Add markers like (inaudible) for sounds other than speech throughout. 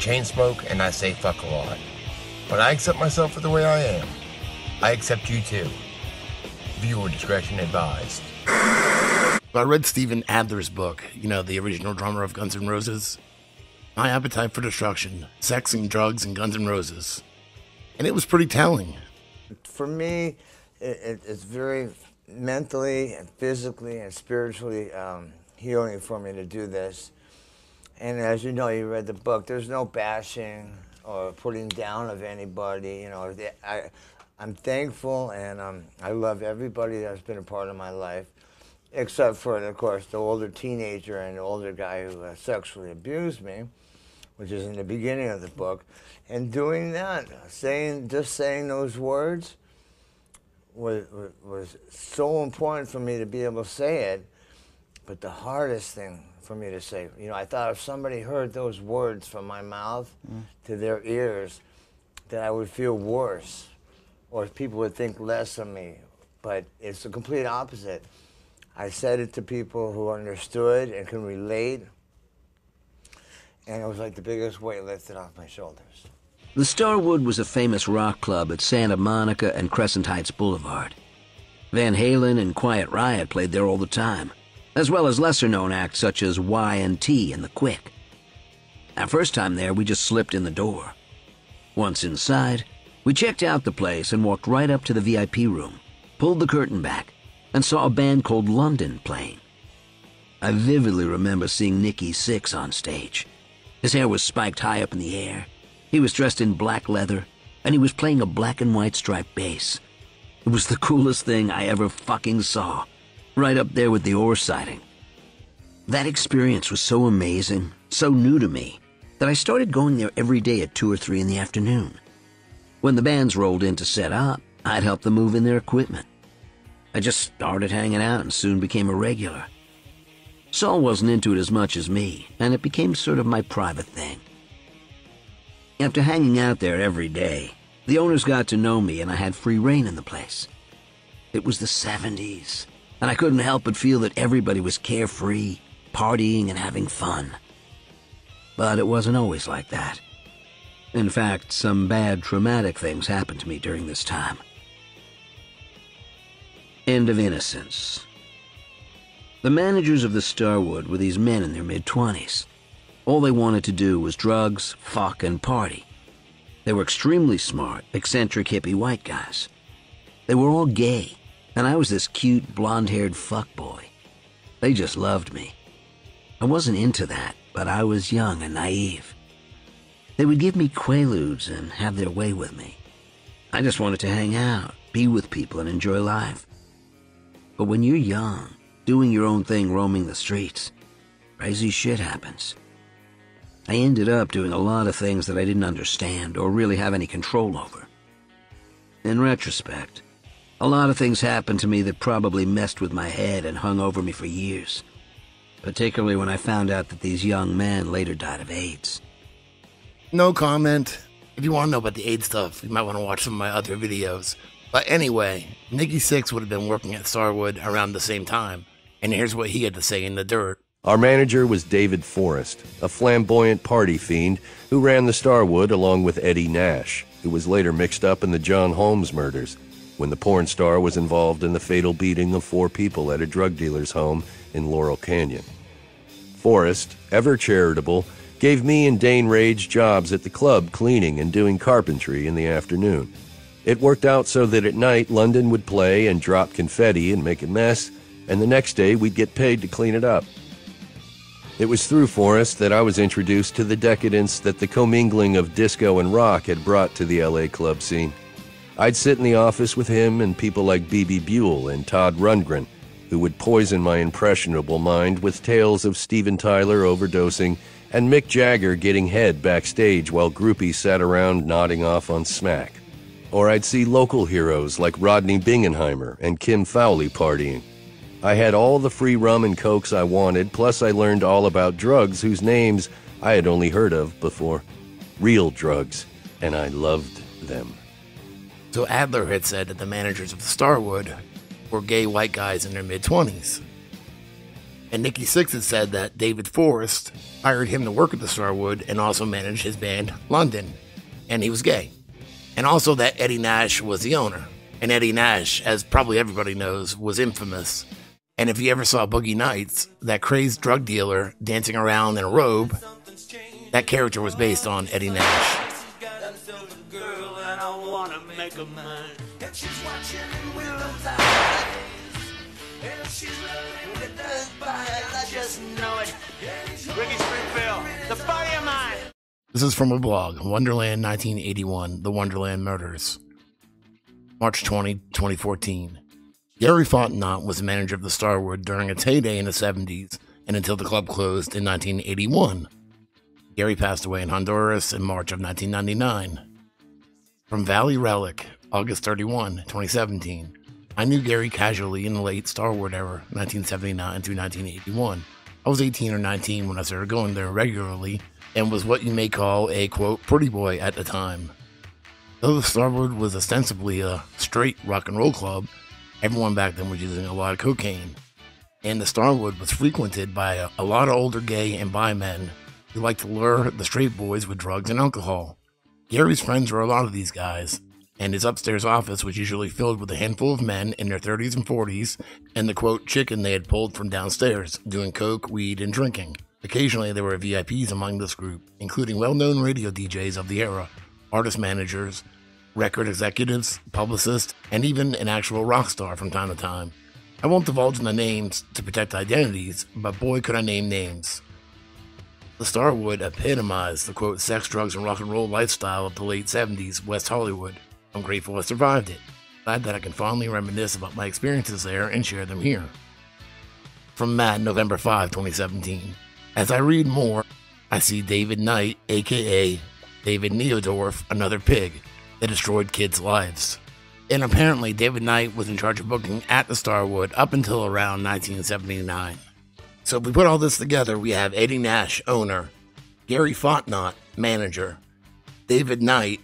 Warning I chain smoke and I say fuck a lot. But I accept myself for the way I am. I accept you too. Viewer discretion advised. I read Steven Adler's book, you know, the original drummer of Guns N' Roses. My Appetite for Destruction Sex and Drugs and Guns N' Roses. And it was pretty telling. For me, it, it, it's very mentally and physically and spiritually um, healing for me to do this. And as you know, you read the book, there's no bashing or putting down of anybody. You know, I, I'm thankful and um, I love everybody that's been a part of my life, except for, of course, the older teenager and the older guy who uh, sexually abused me, which is in the beginning of the book. And doing that, saying just saying those words, was, was so important for me to be able to say it. But the hardest thing for me to say, you know, I thought if somebody heard those words from my mouth mm. to their ears, that I would feel worse or people would think less of me. But it's the complete opposite. I said it to people who understood and can relate, and it was like the biggest weight lifted off my shoulders. The Starwood was a famous rock club at Santa Monica and Crescent Heights Boulevard. Van Halen and Quiet Riot played there all the time, as well as lesser-known acts such as Y&T and The Quick. Our first time there, we just slipped in the door. Once inside, we checked out the place and walked right up to the VIP room, pulled the curtain back, and saw a band called London playing. I vividly remember seeing Nikki Sixx on stage. His hair was spiked high up in the air, he was dressed in black leather, and he was playing a black and white striped bass. It was the coolest thing I ever fucking saw, right up there with the ore sighting. That experience was so amazing, so new to me, that I started going there every day at 2 or 3 in the afternoon. When the bands rolled in to set up, I'd help them move in their equipment. I just started hanging out and soon became a regular. Saul wasn't into it as much as me, and it became sort of my private thing. After hanging out there every day, the owners got to know me and I had free reign in the place. It was the 70s, and I couldn't help but feel that everybody was carefree, partying and having fun. But it wasn't always like that. In fact, some bad traumatic things happened to me during this time. End of Innocence. The managers of the Starwood were these men in their mid-twenties. All they wanted to do was drugs, fuck, and party. They were extremely smart, eccentric hippie white guys. They were all gay, and I was this cute, blonde-haired fuckboy. They just loved me. I wasn't into that, but I was young and naive. They would give me quaaludes and have their way with me. I just wanted to hang out, be with people, and enjoy life. But when you're young, doing your own thing roaming the streets, crazy shit happens. I ended up doing a lot of things that I didn't understand or really have any control over. In retrospect, a lot of things happened to me that probably messed with my head and hung over me for years, particularly when I found out that these young men later died of AIDS. No comment. If you want to know about the AIDS stuff, you might want to watch some of my other videos. But anyway, Nikki Sixx would have been working at Starwood around the same time, and here's what he had to say in the dirt. Our manager was David Forest, a flamboyant party fiend who ran the Starwood along with Eddie Nash, who was later mixed up in the John Holmes murders when the porn star was involved in the fatal beating of four people at a drug dealer's home in Laurel Canyon. Forest, ever charitable, gave me and Dane Rage jobs at the club cleaning and doing carpentry in the afternoon. It worked out so that at night London would play and drop confetti and make a mess, and the next day we'd get paid to clean it up. It was through Forest that I was introduced to the decadence that the commingling of disco and rock had brought to the LA club scene. I'd sit in the office with him and people like Bebe Buell and Todd Rundgren, who would poison my impressionable mind with tales of Steven Tyler overdosing and Mick Jagger getting head backstage while groupies sat around nodding off on smack. Or I'd see local heroes like Rodney Bingenheimer and Kim Fowley partying. I had all the free rum and cokes I wanted, plus I learned all about drugs whose names I had only heard of before. Real drugs, and I loved them. So Adler had said that the managers of the Starwood were gay white guys in their mid 20s. And Nikki Sixx had said that David Forest hired him to work at the Starwood and also manage his band London, and he was gay. And also that Eddie Nash was the owner. And Eddie Nash, as probably everybody knows, was infamous. And if you ever saw Boogie Nights, that crazed drug dealer dancing around in a robe, that character was based on Eddie Nash. Ricky Springfield, the body of mine. This is from a blog, Wonderland 1981, The Wonderland Murders. March 20, 2014. Gary Fontenot was the manager of the Starwood during its heyday in the 70s and until the club closed in 1981. Gary passed away in Honduras in March of 1999. From Valley Relic, August 31, 2017. I knew Gary casually in the late Starwood era, 1979 through 1981. I was 18 or 19 when I started going there regularly and was what you may call a quote pretty boy at the time. Though the Starwood was ostensibly a straight rock and roll club, everyone back then was using a lot of cocaine. And the Starwood was frequented by a, a lot of older gay and bi men who liked to lure the straight boys with drugs and alcohol. Gary's friends were a lot of these guys, and his upstairs office was usually filled with a handful of men in their 30s and 40s and the quote chicken they had pulled from downstairs, doing coke, weed, and drinking. Occasionally, there were VIPs among this group, including well known radio DJs of the era, artist managers, record executives, publicists, and even an actual rock star from time to time. I won't divulge the names to protect identities, but boy, could I name names. The Starwood epitomized the quote sex, drugs, and rock and roll lifestyle of the late 70s West Hollywood. I'm grateful I survived it. Glad that I can fondly reminisce about my experiences there and share them here. From Matt, November 5, 2017. As I read more, I see David Knight, aka David Neodorf, another pig that destroyed kids' lives. And apparently, David Knight was in charge of booking at the Starwood up until around 1979. So if we put all this together, we have Eddie Nash, owner, Gary Fontenot, manager, David Knight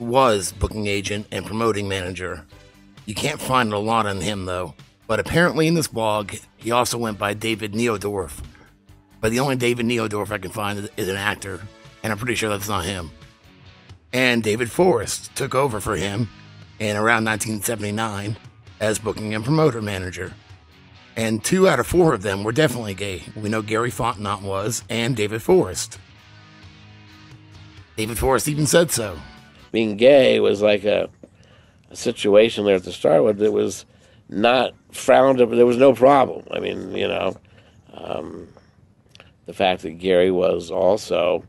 was booking agent and promoting manager. You can't find a lot on him though, but apparently in this blog, he also went by David Neodorf. But the only David Neodorf I can find is an actor, and I'm pretty sure that's not him. And David Forest took over for him in around 1979 as booking and promoter manager. And two out of four of them were definitely gay. We know Gary Fontenot was, and David Forest. David Forest even said so. Being gay was like a, a situation there at the Starwood that was not frowned up. There was no problem. I mean, you know, um, the fact that Gary was also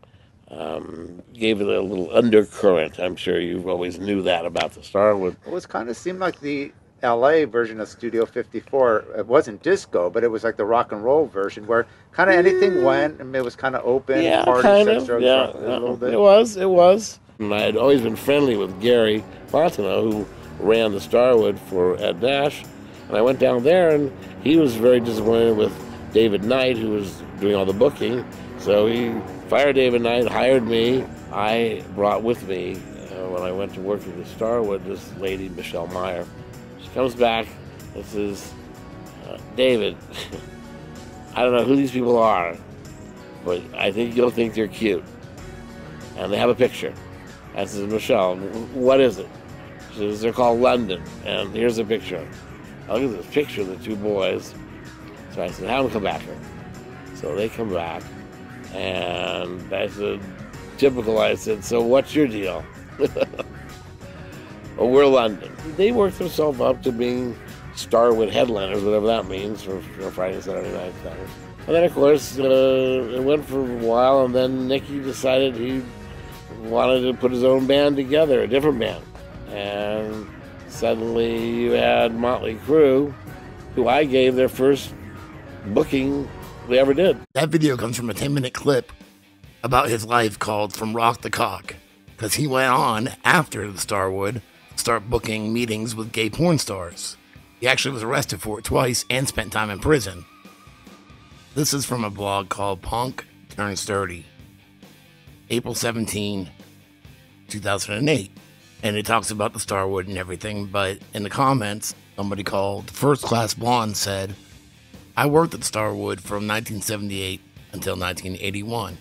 um, gave it a little undercurrent. I'm sure you've always knew that about the Starwood. It was kind of seemed like the LA version of Studio 54. It wasn't disco, but it was like the rock and roll version where kind of anything went and it was kind of open. Yeah, party, kind sex, of. drugs, Yeah, rock- a little bit. it was. It was. And I had always been friendly with Gary Fontenot, who ran the Starwood for Ed Nash. And I went down there, and he was very disappointed with David Knight, who was doing all the booking. So he fired David Knight, hired me. I brought with me, uh, when I went to work at the Starwood, this lady, Michelle Meyer. Comes back and says, uh, David, (laughs) I don't know who these people are, but I think you'll think they're cute. And they have a picture. I says, Michelle, what is it? She says, they're called London. And here's a picture. I look at this picture of the two boys. So I said, have them come back here. So they come back. And I said, typical, I said, so what's your deal? (laughs) well, we're London. They worked themselves up to being Starwood headliners, whatever that means, for, for Friday Saturday night things. And then, of course, uh, it went for a while, and then Nikki decided he wanted to put his own band together, a different band. And suddenly you had Motley Crue, who I gave their first booking we ever did. That video comes from a 10 minute clip about his life called From Rock to Cock, because he went on after the Starwood start booking meetings with gay porn stars. He actually was arrested for it twice and spent time in prison. This is from a blog called Punk Turns 30, April 17, 2008. And it talks about the Starwood and everything, but in the comments, somebody called First Class Blonde said, I worked at Starwood from 1978 until 1981.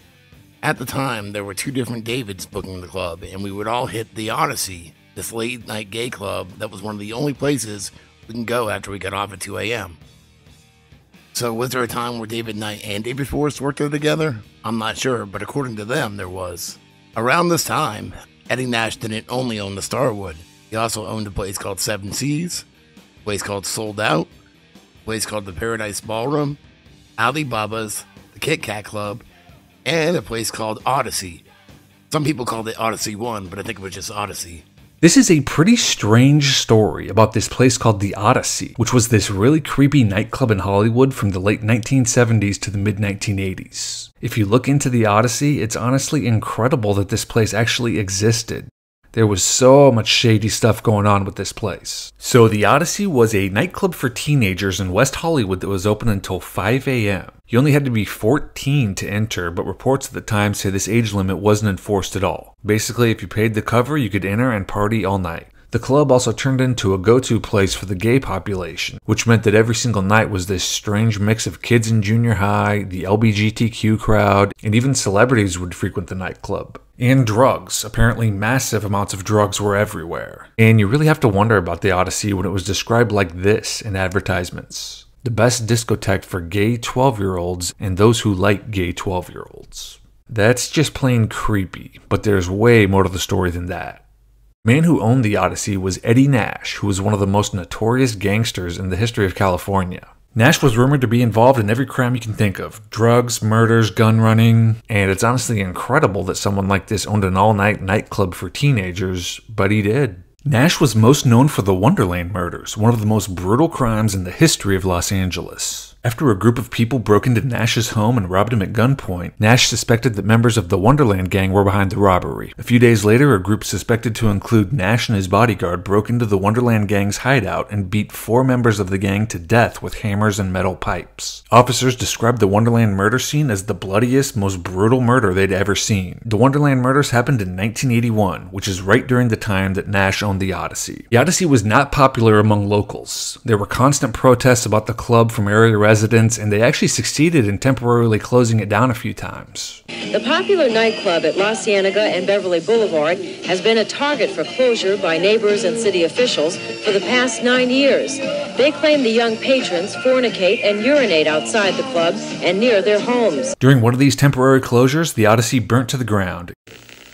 At the time, there were two different Davids booking the club, and we would all hit the Odyssey, this late night gay club that was one of the only places we can go after we got off at 2 a.m. So, was there a time where David Knight and David Forest worked there together? I'm not sure, but according to them, there was. Around this time, Eddie Nash didn't only own the Starwood, he also owned a place called Seven Seas, a place called Sold Out, a place called the Paradise Ballroom, Alibaba's, the Kit Kat Club, and a place called Odyssey. Some people called it Odyssey 1, but I think it was just Odyssey. This is a pretty strange story about this place called the Odyssey, which was this really creepy nightclub in Hollywood from the late 1970s to the mid 1980s. If you look into the Odyssey, it's honestly incredible that this place actually existed. There was so much shady stuff going on with this place. So, the Odyssey was a nightclub for teenagers in West Hollywood that was open until 5 a.m. You only had to be 14 to enter, but reports at the time say this age limit wasn't enforced at all. Basically, if you paid the cover, you could enter and party all night. The club also turned into a go to place for the gay population, which meant that every single night was this strange mix of kids in junior high, the LBGTQ crowd, and even celebrities would frequent the nightclub. And drugs. Apparently, massive amounts of drugs were everywhere. And you really have to wonder about the Odyssey when it was described like this in advertisements the best discotheque for gay 12 year olds and those who like gay 12 year olds. That's just plain creepy, but there's way more to the story than that. Man who owned the Odyssey was Eddie Nash, who was one of the most notorious gangsters in the history of California. Nash was rumored to be involved in every crime you can think of drugs, murders, gun running, and it's honestly incredible that someone like this owned an all night nightclub for teenagers, but he did. Nash was most known for the Wonderland murders, one of the most brutal crimes in the history of Los Angeles. After a group of people broke into Nash's home and robbed him at gunpoint, Nash suspected that members of the Wonderland gang were behind the robbery. A few days later, a group suspected to include Nash and his bodyguard broke into the Wonderland gang's hideout and beat four members of the gang to death with hammers and metal pipes. Officers described the Wonderland murder scene as the bloodiest, most brutal murder they'd ever seen. The Wonderland murders happened in 1981, which is right during the time that Nash owned the Odyssey. The Odyssey was not popular among locals. There were constant protests about the club from area residents residents, and they actually succeeded in temporarily closing it down a few times. The popular nightclub at La Cienega and Beverly Boulevard has been a target for closure by neighbors and city officials for the past nine years. They claim the young patrons fornicate and urinate outside the club and near their homes. During one of these temporary closures, the Odyssey burnt to the ground.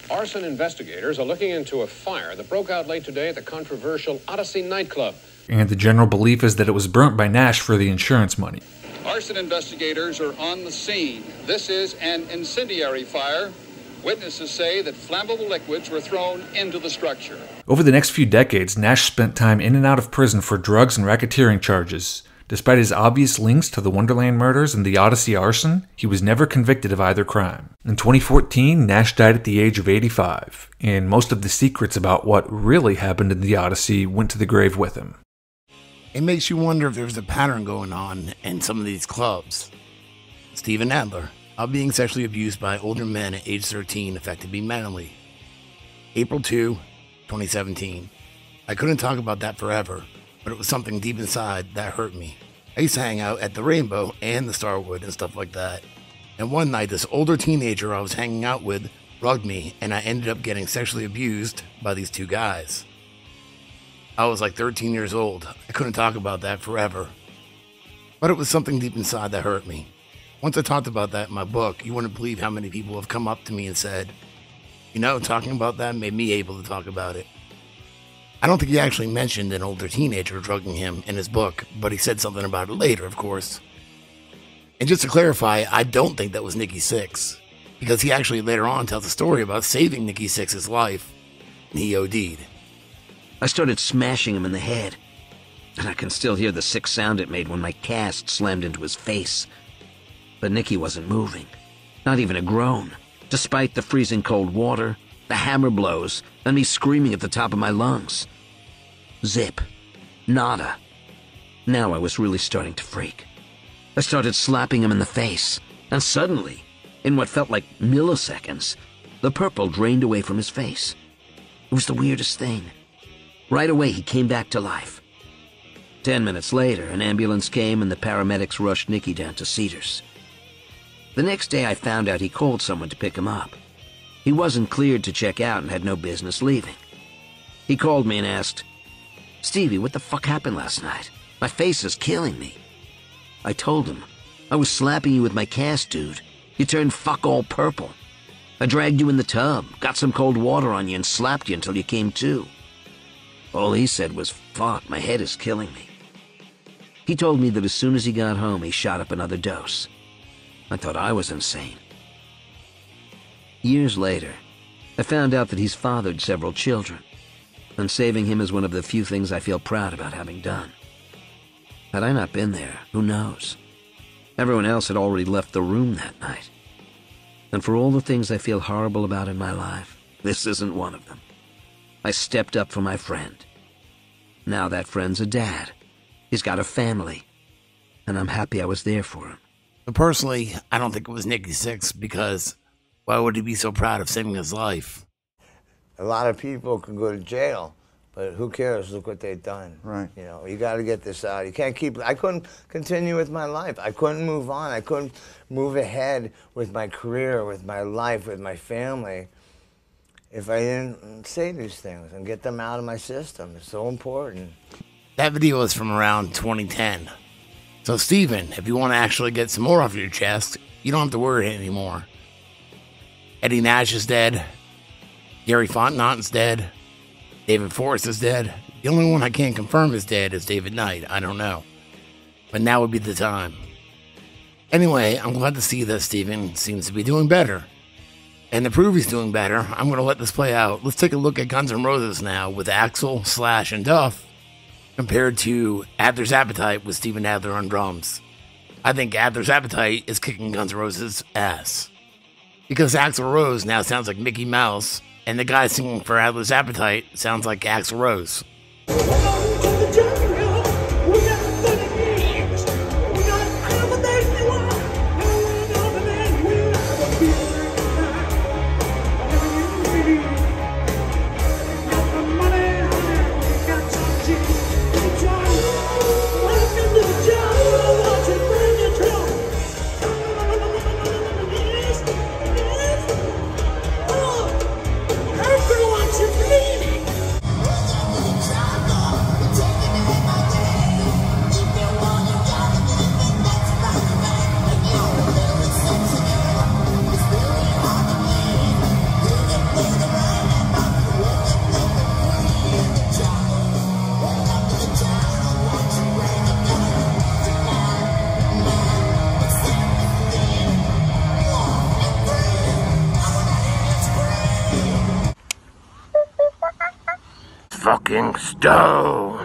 Arson investigators are looking into a fire that broke out late today at the controversial Odyssey nightclub and the general belief is that it was burnt by Nash for the insurance money. Arson investigators are on the scene. This is an incendiary fire. Witnesses say that flammable liquids were thrown into the structure. Over the next few decades, Nash spent time in and out of prison for drugs and racketeering charges. Despite his obvious links to the Wonderland murders and the Odyssey arson, he was never convicted of either crime. In 2014, Nash died at the age of 85, and most of the secrets about what really happened in the Odyssey went to the grave with him it makes you wonder if there's a pattern going on in some of these clubs. Steven Adler, of being sexually abused by older men at age 13 affected me mentally. April 2, 2017. I couldn't talk about that forever, but it was something deep inside that hurt me. I used to hang out at the Rainbow and the Starwood and stuff like that. And one night, this older teenager I was hanging out with rugged me, and I ended up getting sexually abused by these two guys. I was like 13 years old. I couldn't talk about that forever. But it was something deep inside that hurt me. Once I talked about that in my book, you wouldn't believe how many people have come up to me and said, you know, talking about that made me able to talk about it. I don't think he actually mentioned an older teenager drugging him in his book, but he said something about it later, of course. And just to clarify, I don't think that was Nikki Sixx, because he actually later on tells a story about saving Nikki Sixx's life, and he OD'd. I started smashing him in the head, and I can still hear the sick sound it made when my cast slammed into his face. But Nikki wasn't moving, not even a groan, despite the freezing cold water, the hammer blows, and me screaming at the top of my lungs. Zip. Nada. Now I was really starting to freak. I started slapping him in the face, and suddenly, in what felt like milliseconds, the purple drained away from his face. It was the weirdest thing. Right away, he came back to life. Ten minutes later, an ambulance came and the paramedics rushed Nikki down to Cedars. The next day I found out he called someone to pick him up. He wasn't cleared to check out and had no business leaving. He called me and asked, Stevie, what the fuck happened last night? My face is killing me. I told him, I was slapping you with my cast, dude. You turned fuck all purple. I dragged you in the tub, got some cold water on you, and slapped you until you came to. All he said was, fuck, my head is killing me. He told me that as soon as he got home, he shot up another dose. I thought I was insane. Years later, I found out that he's fathered several children, and saving him is one of the few things I feel proud about having done. Had I not been there, who knows? Everyone else had already left the room that night. And for all the things I feel horrible about in my life, this isn't one of them. I stepped up for my friend. Now that friend's a dad. He's got a family. And I'm happy I was there for him. But personally, I don't think it was Nikki Sixx because why would he be so proud of saving his life? A lot of people can go to jail, but who cares? Look what they've done. Right. You know, you got to get this out. You can't keep. I couldn't continue with my life. I couldn't move on. I couldn't move ahead with my career, with my life, with my family, if I didn't say these things and get them out of my system. It's so important. That video is from around 2010. So, Steven, if you want to actually get some more off your chest, you don't have to worry anymore. Eddie Nash is dead. Gary Fontenot's dead. David Forest is dead. The only one I can't confirm is dead is David Knight. I don't know. But now would be the time. Anyway, I'm glad to see that Steven seems to be doing better. And to prove he's doing better, I'm going to let this play out. Let's take a look at Guns N' Roses now with Axl, Slash, and Duff compared to Adler's Appetite with Steven Adler on drums. I think Adler's Appetite is kicking Guns N' Roses' ass. Because Axl Rose now sounds like Mickey Mouse, and the guy singing for Adler's Appetite sounds like Axl Rose. Got